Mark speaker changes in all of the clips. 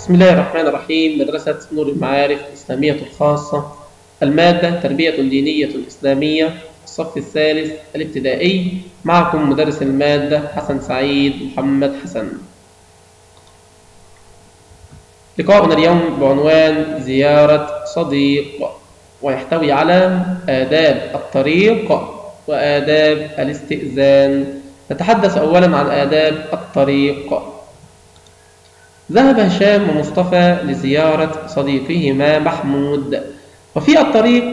Speaker 1: بسم الله الرحمن الرحيم. مدرسة نور المعارف الإسلامية الخاصة. المادة تربية دينية إسلامية. الصف الثالث الابتدائي. معكم مدرس المادة حسن سعيد محمد حسن. لقاؤنا اليوم بعنوان زيارة صديق ويحتوي على آداب الطريق وآداب الاستئذان. نتحدث أولا عن آداب الطريق. ذهب هشام ومصطفى لزيارة صديقهما محمود. وفي الطريق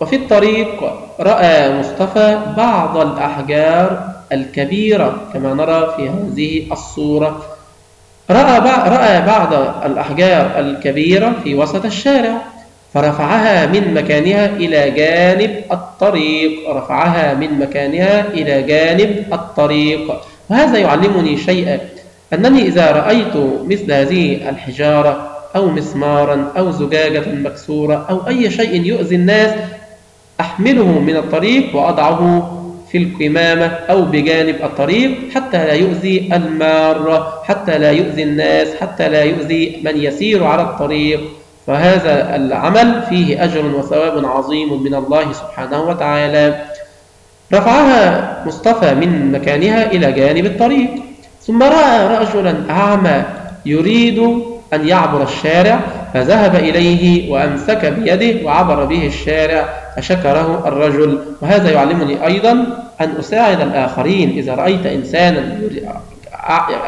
Speaker 1: وفي الطريق رأى مصطفى بعض الأحجار الكبيرة كما نرى في هذه الصورة. رأى رأى بعض الأحجار الكبيرة في وسط الشارع فرفعها من مكانها إلى جانب الطريق. رفعها من مكانها إلى جانب الطريق. وهذا يعلمني شيئا. أنني إذا رأيت مثل هذه الحجارة أو مسمارا أو زجاجة مكسورة أو أي شيء يؤذي الناس أحمله من الطريق وأضعه في القمامة أو بجانب الطريق حتى لا يؤذي المارة حتى لا يؤذي الناس حتى لا يؤذي من يسير على الطريق. فهذا العمل فيه أجر وثواب عظيم من الله سبحانه وتعالى. رفعها مصطفى من مكانها إلى جانب الطريق. ثم رأى رجلا أعمى يريد أن يعبر الشارع فذهب إليه وأمسك بيده وعبر به الشارع فشكره الرجل. وهذا يعلمني أيضا أن أساعد الآخرين إذا رأيت إنسانا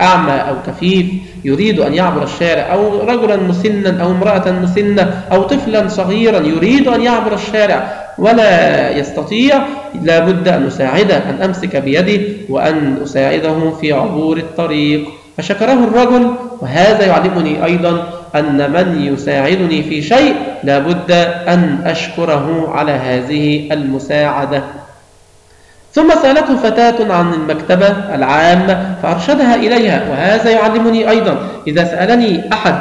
Speaker 1: أعمى أو كفيف يريد أن يعبر الشارع أو رجلا مسنا أو امرأة مسنة أو طفلا صغيرا يريد أن يعبر الشارع ولا يستطيع. لابد أن أساعده أن أمسك بيده وأن أساعده في عبور الطريق. فشكره الرجل وهذا يعلمني أيضا أن من يساعدني في شيء لابد أن أشكره على هذه المساعدة. ثم سألته فتاة عن المكتبة العامة فأرشدها إليها وهذا يعلمني أيضا إذا سألني أحد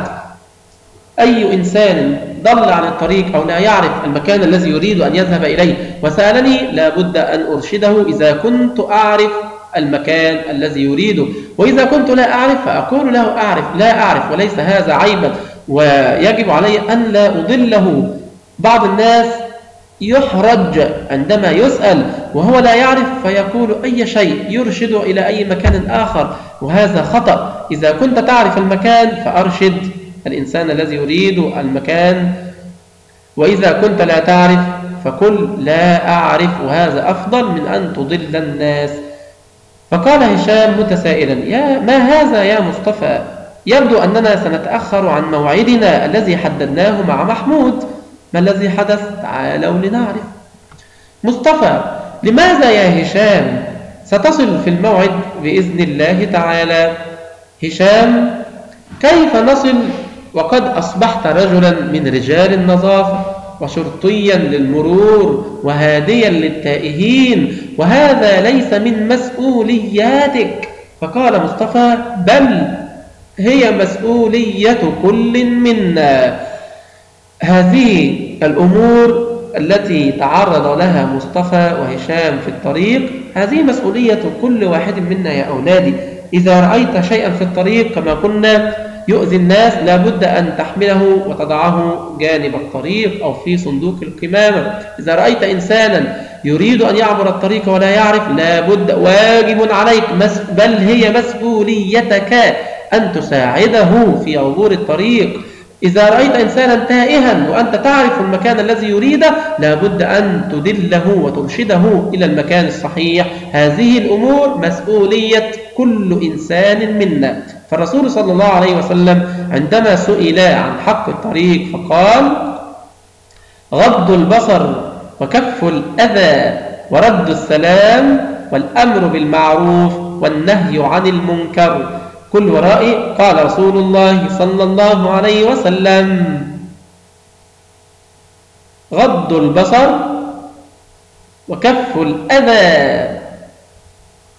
Speaker 1: أي إنسان ضل عن الطريق أو لا يعرف المكان الذي يريد أن يذهب إليه وسألني لابد أن أرشده إذا كنت أعرف المكان الذي يريده وإذا كنت لا أعرف فأقول له أعرف لا أعرف وليس هذا عيبا ويجب علي أن لا أضله. بعض الناس يحرج عندما يسأل وهو لا يعرف فيقول أي شيء يرشد إلى أي مكان آخر وهذا خطأ. إذا كنت تعرف المكان فأرشد. الإنسان الذي يريد المكان وإذا كنت لا تعرف فقل لا أعرف وهذا أفضل من أن تضل الناس. فقال هشام متسائلا يا ما هذا يا مصطفى؟ يبدو أننا سنتأخر عن موعدنا الذي حددناه مع محمود. ما الذي حدث؟ تعالوا لنعرف. مصطفى لماذا يا هشام ستصل في الموعد بإذن الله تعالى؟ هشام كيف نصل وقد أصبحت رجلا من رجال النظافة وشرطيا للمرور وهاديا للتائهين وهذا ليس من مسؤولياتك؟ فقال مصطفى بل هي مسؤولية كل منا. هذه الأمور التي تعرض لها مصطفى وهشام في الطريق هذه مسؤولية كل واحد منا يا أولادي. إذا رأيت شيئا في الطريق كما قلنا يؤذي الناس لابد أن تحمله وتضعه جانب الطريق أو في صندوق القمامة. إذا رأيت إنسانا يريد أن يعبر الطريق ولا يعرف لابد واجب عليك بل هي مسؤوليتك أن تساعده في عبور الطريق. إذا رأيت إنسانا تائها وأنت تعرف المكان الذي يريده لابد أن تدله وترشده إلى المكان الصحيح. هذه الأمور مسؤولية كل إنسان منا. فالرسول صلى الله عليه وسلم عندما سئل عن حق الطريق فقال غض البصر وكف الأذى ورد السلام والأمر بالمعروف والنهي عن المنكر. كل ورائي قال رسول الله صلى الله عليه وسلم. غض البصر وكف الأذى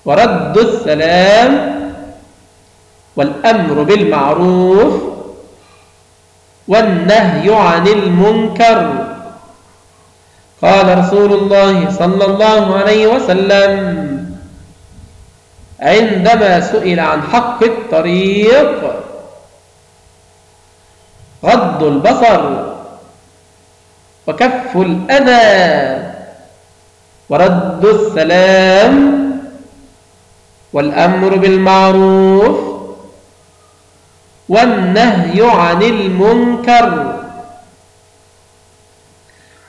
Speaker 1: ورد السلام والأمر بالمعروف والنهي عن المنكر. قال رسول الله صلى الله عليه وسلم. عندما سئل عن حق الطريق غض البصر وكف الأذى ورد السلام والأمر بالمعروف والنهي عن المنكر.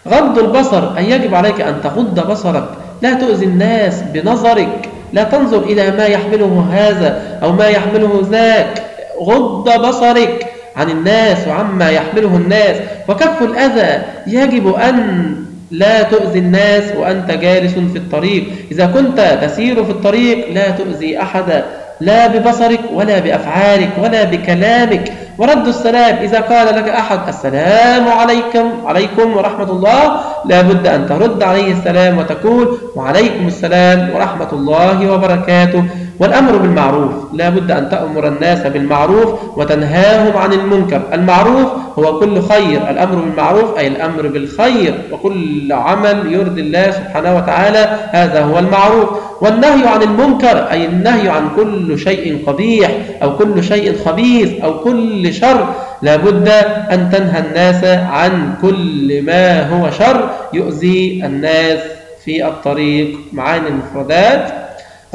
Speaker 1: غض البصر أي يجب عليك أن تغض بصرك. لا تؤذي الناس بنظرك. لا تنظر إلى ما يحمله هذا أو ما يحمله ذاك. غض بصرك عن الناس وعما يحمله الناس. وكف الأذى. يجب أن لا تؤذي الناس وأنت جالس في الطريق. إذا كنت تسير في الطريق لا تؤذي أحدا. لا ببصرك ولا بأفعالك ولا بكلامك. ورد السلام. إذا قال لك أحد السلام عليكم عليكم ورحمة الله لا بد أن ترد عليه السلام وتقول وعليكم السلام ورحمة الله وبركاته. والأمر بالمعروف. لا بد أن تأمر الناس بالمعروف وتنهاهم عن المنكر. المعروف هو كل خير. الأمر بالمعروف أي الأمر بالخير. وكل عمل يرضي الله سبحانه وتعالى. هذا هو المعروف. والنهي عن المنكر أي النهي عن كل شيء قبيح أو كل شيء خبيث أو كل شر. لا بد أن تنهى الناس عن كل ما هو شر. يؤذي الناس في الطريق. معاني المفردات.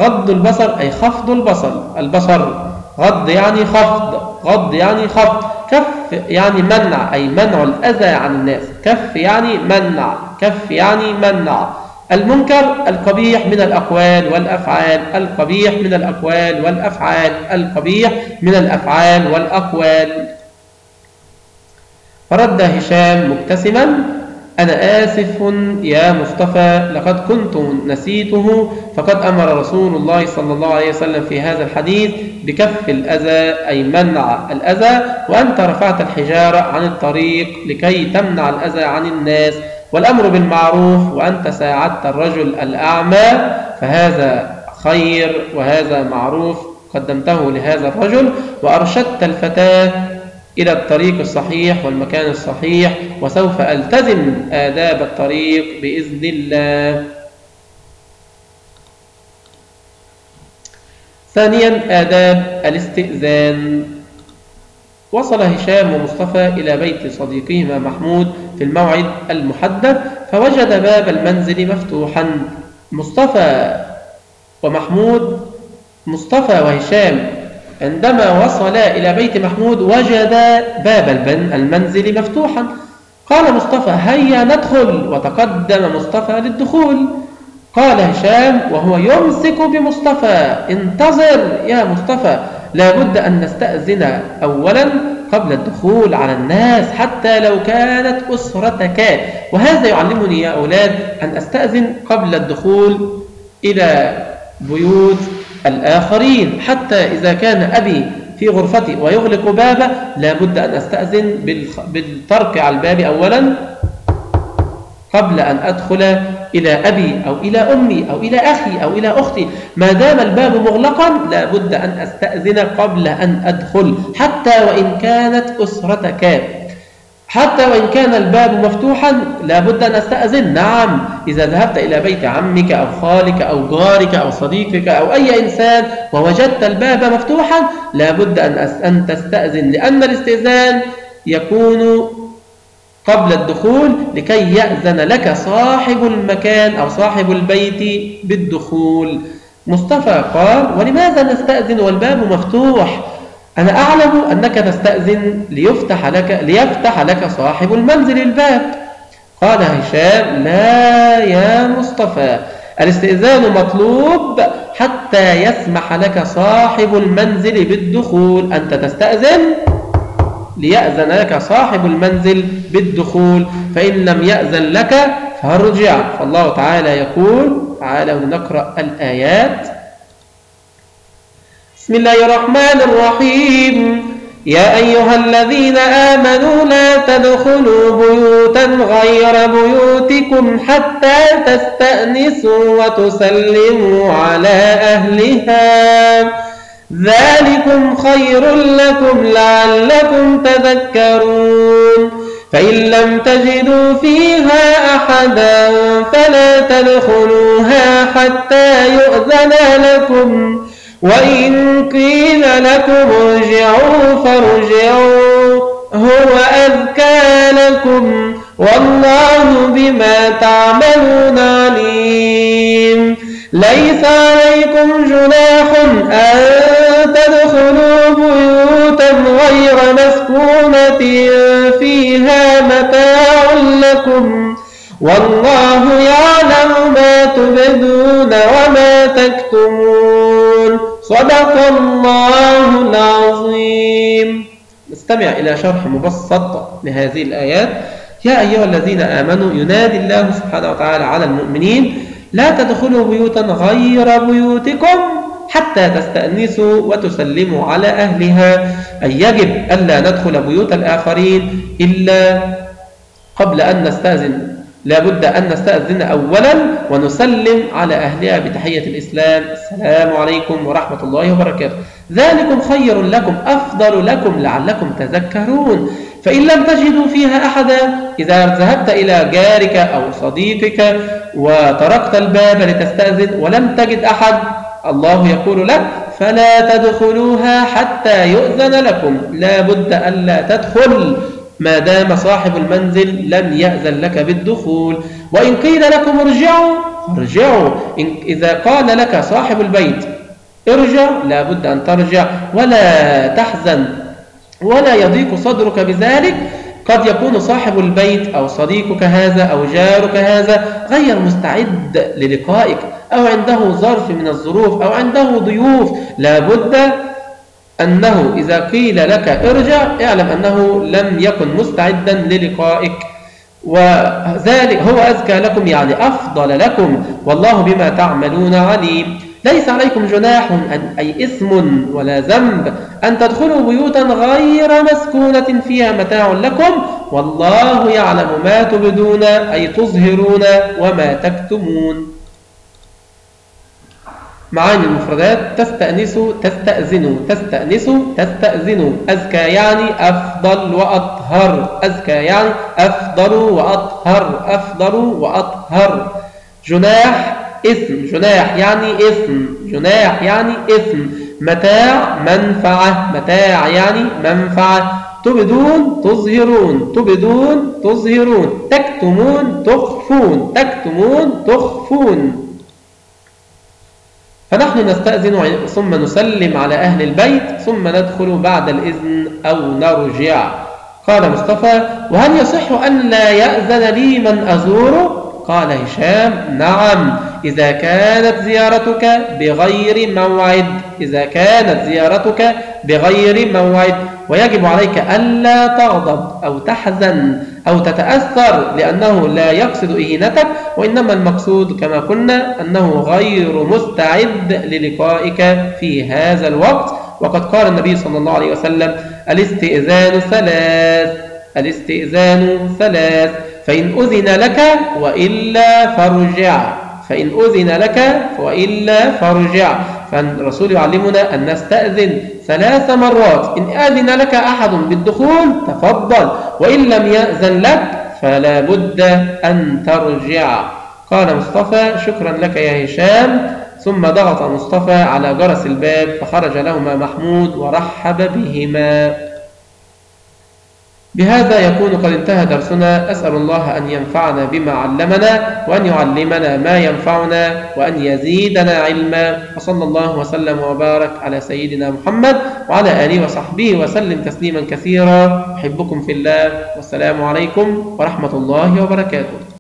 Speaker 1: غض البصر أي خفض البصر. البصر غض يعني خفض. غض يعني خفض. كف يعني منع أي منع الأذى عن الناس. كف يعني منع. كف يعني منع. المنكر القبيح من الأقوال والأفعال. القبيح من الأقوال والأفعال. القبيح من الأفعال والأقوال. فرد هشام مبتسما أنا آسف يا مصطفى لقد كنت نسيته فقد أمر رسول الله صلى الله عليه وسلم في هذا الحديث بكف الأذى أي منع الأذى وأنت رفعت الحجارة عن الطريق لكي تمنع الأذى عن الناس والأمر بالمعروف وأنت ساعدت الرجل الأعمى فهذا خير وهذا معروف قدمته لهذا الرجل وأرشدت الفتاة إلى الطريق الصحيح والمكان الصحيح وسوف ألتزم آداب الطريق بإذن الله. ثانيا آداب الاستئذان. وصل هشام ومصطفى إلى بيت صديقهما محمود في الموعد المحدد فوجد باب المنزل مفتوحا. مصطفى ومحمود مصطفى وهشام عندما وصلا إلى بيت محمود وجد باب المنزل مفتوحا. قال مصطفى هيا ندخل. وتقدم مصطفى للدخول. قال هشام وهو يمسك بمصطفى انتظر يا مصطفى لا بد أن نستأذن أولا قبل الدخول على الناس حتى لو كانت أسرتك. وهذا يعلمني يا أولاد أن أستأذن قبل الدخول إلى بيوت الآخرين. حتى إذا كان أبي في غرفتي ويغلق بابه لابد أن أستأذن بالترك على الباب أولا قبل أن أدخل إلى أبي أو إلى أمي أو إلى أخي أو إلى أختي. ما دام الباب مغلقا لابد أن أستأذن قبل أن أدخل حتى وإن كانت أسرتك حتى وإن كان الباب مفتوحا لابد أن أستأذن. نعم إذا ذهبت إلى بيت عمك أو خالك أو جارك أو صديقك أو أي إنسان ووجدت الباب مفتوحا لابد أن تستأذن لأن الاستئذان يكون قبل الدخول لكي يأذن لك صاحب المكان أو صاحب البيت بالدخول. مصطفى قال ولماذا نستأذن والباب مفتوح؟ أنا أعلم أنك تستأذن ليفتح لك, ليفتح لك صاحب المنزل الباب. قال هشام لا يا مصطفى الاستئذان مطلوب حتى يسمح لك صاحب المنزل بالدخول. أنت تستأذن ليأذن لك صاحب المنزل بالدخول. فإن لم يأذن لك فارجع. فالله تعالى يقول تعالوا نقرأ الآيات بسم الله الرحمن الرحيم. يا أيها الذين آمنوا لا تدخلوا بيوتا غير بيوتكم حتى تستأنسوا وتسلموا على أهلها. ذلكم خير لكم لعلكم تذكرون. فإن لم تجدوا فيها أحدا فلا تدخلوها حتى يؤذن لكم. وإن قيل لكم ارجعوا فارجعوا هو والله بما تعملون عليم. ليس عليكم جناح أن تدخلوا بيوتا غير مسكونة فيها متاع لكم والله يعلم ما تبدون وما تكتمون. صدق الله العظيم. نستمع إلى شرح مبسط لهذه الآيات. يا أيها الذين آمنوا ينادي الله سبحانه وتعالى على المؤمنين لا تدخلوا بيوتا غير بيوتكم حتى تستأنسوا وتسلموا على أهلها. أي يجب ألا ندخل بيوت الآخرين إلا قبل أن نستأذن لابد أن نستأذن أولا ونسلم على أهلها بتحية الإسلام. السلام عليكم ورحمة الله وبركاته. ذلكم خير لكم أفضل لكم لعلكم تذكرون. فإن لم تجدوا فيها أحدا إذا ذهبت إلى جارك أو صديقك وتركت الباب لتستأذن ولم تجد أحد الله يقول لك فلا تدخلوها حتى يؤذن لكم. لا بد ألا تدخل. ما دام صاحب المنزل لم يأذن لك بالدخول. وإن قيل لكم ارجعوا ارجعوا. إذا قال لك صاحب البيت ارجع لا بد أن ترجع. ولا تحزن. ولا يضيق صدرك بذلك. قد يكون صاحب البيت أو صديقك هذا أو جارك هذا غير مستعد للقائك. أو عنده ظرف من الظروف أو عنده ضيوف لا بد أنه إذا قيل لك ارجع اعلم أنه لم يكن مستعدا للقائك. وذلك هو أزكى لكم يعني أفضل لكم. والله بما تعملون عليم. ليس عليكم جناح أي إثم ولا ذنب أن تدخلوا بيوتا غير مسكونة فيها متاع لكم. والله يعلم ما تبدون أي تظهرون وما تكتمون. معاني المفردات تستأنسوا تستأذنوا تستأنسوا تستأذنوا أزكى يعني أفضل وأطهر. أزكى يعني أفضل وأطهر. أفضل وأطهر. جناح اسم جناح يعني اسم جناح يعني اسم متاع منفعة. متاع يعني منفعة. تبدون تظهرون. تبدون تظهرون. تكتمون تخفون. تكتمون تخفون. فنحن نستأذن ثم نسلم على أهل البيت ثم ندخل بعد الإذن أو نرجع. قال مصطفى وهل يصح أن لا يأذن لي من أزوره قال هشام نعم. إذا كانت زيارتك بغير موعد إذا كانت زيارتك بغير موعد ويجب عليك ألا تغضب أو تحزن. أو تتأثر لأنه لا يقصد إهانتك وإنما المقصود كما قلنا أنه غير مستعد للقائك في هذا الوقت. وقد قال النبي صلى الله عليه وسلم الاستئذان ثلاث الاستئذان ثلاث فإن أذن لك وإلا فارجع فإن أذن لك وإلا فارجع. فالرسول يعلمنا أن نستأذن ثلاث مرات. إن أذن لك أحد بالدخول تفضل. وإن لم يأذن لك فلا بد أن ترجع. قال مصطفى شكرا لك يا هشام. ثم ضغط مصطفى على جرس الباب فخرج لهما محمود ورحب بهما. بهذا يكون قد انتهى درسنا أسأل الله أن ينفعنا بما علمنا وأن يعلمنا ما ينفعنا وأن يزيدنا علما. وصلى الله وسلم وبارك على سيدنا محمد وعلى آله وصحبه وسلم تسليما كثيرا. أحبكم في الله. والسلام عليكم ورحمة الله وبركاته.